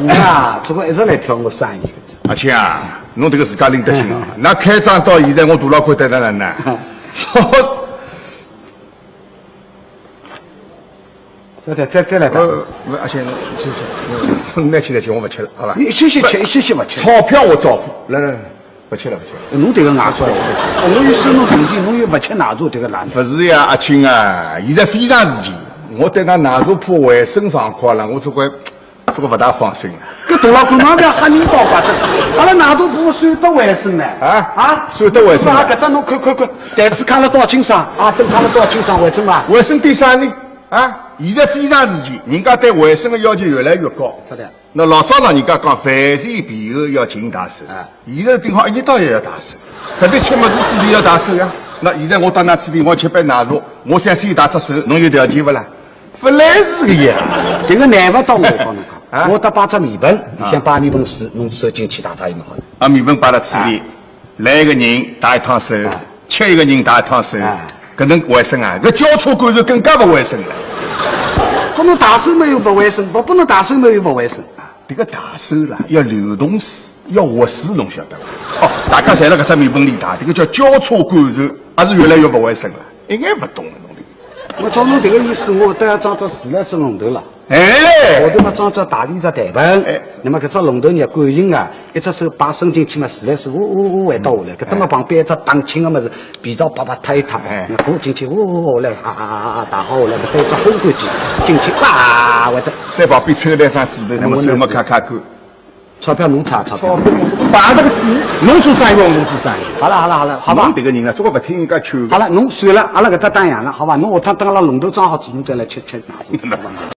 侬啊，怎么一直来挑我生意子？阿青啊，侬这个自家拎得清啊！那开张到现在，我大老倌等了呢。再来，再再来打。呃，阿青，吃吃，拿去拿去，我不吃了，好吧？一歇歇吃，一歇歇不吃。钞票我照付。来来来，不吃了，不吃了。侬这个牙刷，我又收侬徒弟，侬又不吃奶茶，这个懒。不是呀，阿青啊，现在非常时期，我对那奶茶铺卫生状况了，我这个这个不大放心。搿大老倌，侬不要吓人倒挂着。阿拉奶茶铺算得卫生呢？啊啊，算得卫生。啊，搿搭侬看看看，台子看了多少清爽？啊，灯看了多少清爽？卫生伐？卫生对啥呢？啊，现在非常时期，人家对卫生的要求越来越高。是的。那老早呢，人家讲凡事便后要勤洗手。啊。现在顶好一日到夜要洗手，特别吃么子之前要洗手呀。那现在我到那吃店，我吃杯奶茶，我想先打只手，侬有条件不啦？不来是个呀。这个难不到我帮侬讲。啊。我得把只面盆，你先摆面盆水，侬手进去打打就好了。啊，面盆摆在池里，来一个人打一趟手，吃一个人打一趟手。搿能卫生啊？搿交叉感染更加不卫生了。不能打手没有不卫生，不不能打手没有不卫生。这个打手啦，要流动水，要活水，侬晓得伐？哦，大家侪辣搿只面盆里打，这个叫交叉感染，还是越来越不卫生了。一眼不懂了，侬我照侬这个意思，我都要装只自来水龙头了。哎，我头嘛装只大理只台盆，那么搿只龙头呢，感应啊，一只手把伸进去嘛，自来水呜呜呜会倒下来。搿搭嘛旁边一只打青个么子，皮罩叭叭脱一脱，那过进去呜呜呜来啊啊啊啊打好下来，搿搭一只烘干机进去哇会得。在旁边抽两张纸头，那么手么咔咔干。钞票侬差钞票，摆这个纸，侬做生意我侬做生意。好了好了好了，好吧。侬这个人啊，总归不听人家劝。好了，侬算了，阿拉搿搭打烊了，好吧？侬下趟等阿拉龙头装好之后，侬再来吃吃。